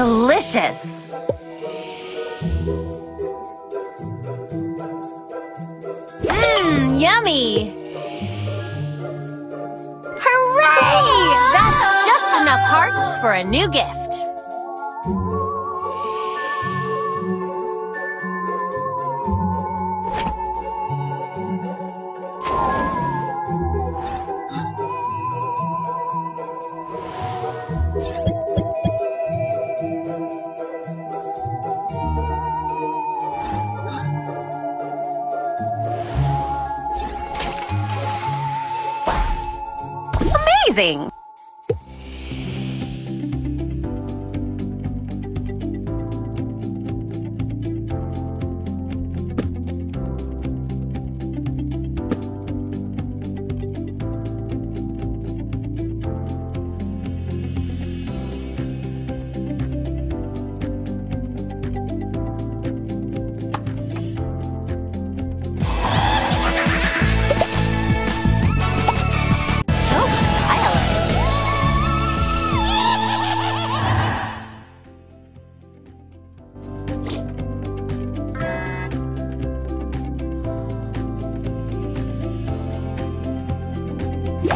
Delicious. Mmm, yummy. Hooray! That's just enough hearts for a new gift.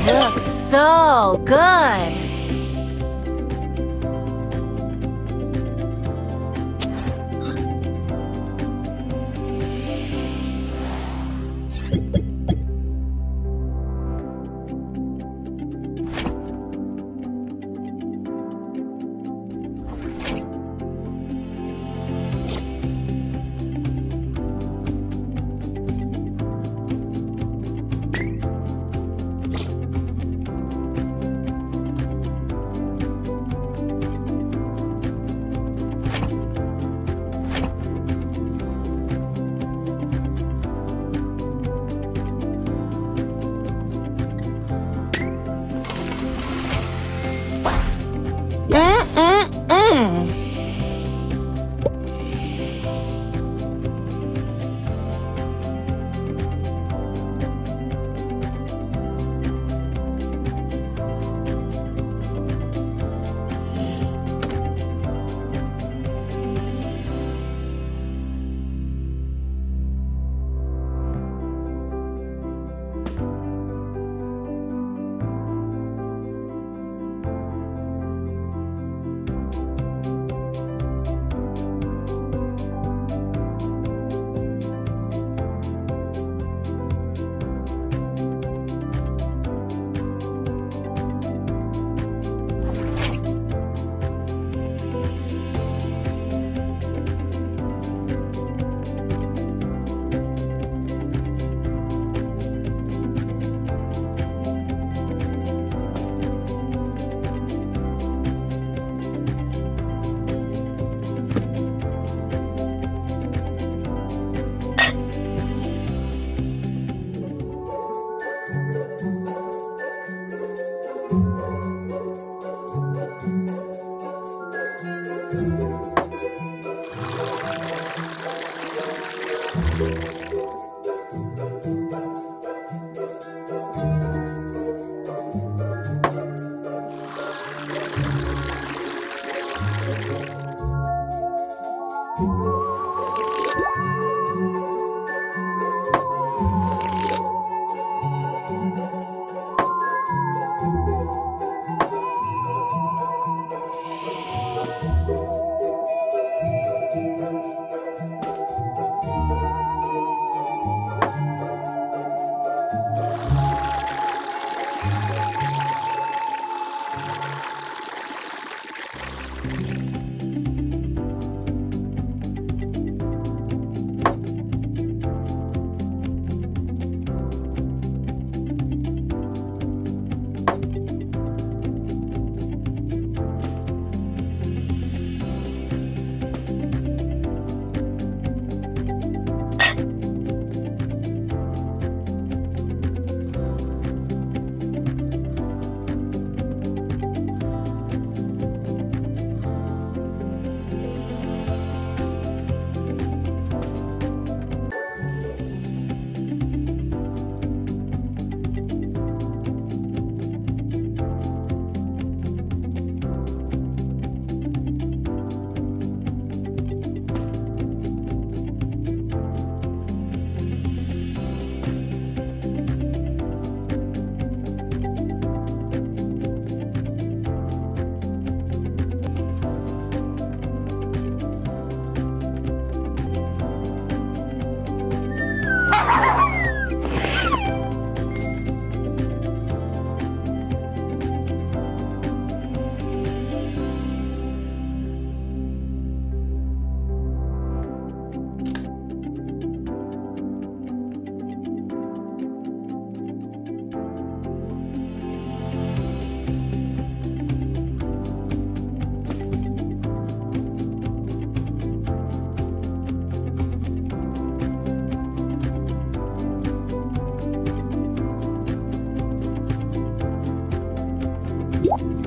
Looks so good. you